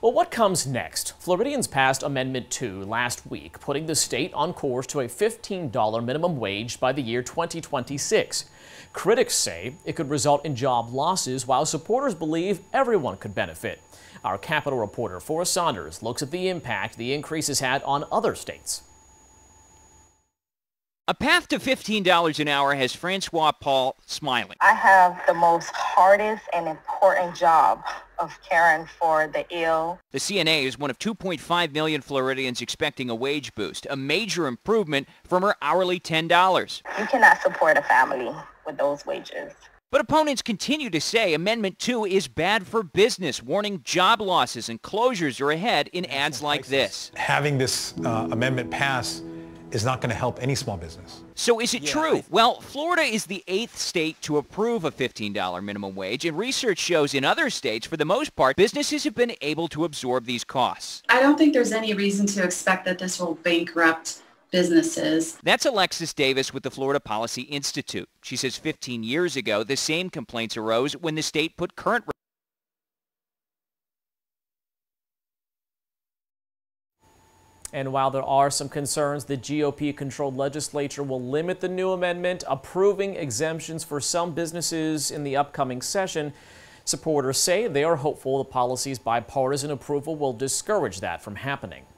Well, what comes next? Floridians passed Amendment 2 last week, putting the state on course to a $15 minimum wage by the year 2026. Critics say it could result in job losses, while supporters believe everyone could benefit. Our Capitol reporter, Forrest Saunders, looks at the impact the increase has had on other states. A path to $15 an hour has Francois Paul smiling. I have the most hardest and important job of caring for the ill. The CNA is one of 2.5 million Floridians expecting a wage boost, a major improvement from her hourly $10. You cannot support a family with those wages. But opponents continue to say Amendment 2 is bad for business, warning job losses and closures are ahead in ads like this. Having this uh, amendment pass is not going to help any small business. So is it yeah, true? Well, Florida is the eighth state to approve a $15 minimum wage, and research shows in other states, for the most part, businesses have been able to absorb these costs. I don't think there's any reason to expect that this will bankrupt businesses. That's Alexis Davis with the Florida Policy Institute. She says 15 years ago, the same complaints arose when the state put current And while there are some concerns, the GOP-controlled legislature will limit the new amendment, approving exemptions for some businesses in the upcoming session. Supporters say they are hopeful the policy's bipartisan approval will discourage that from happening.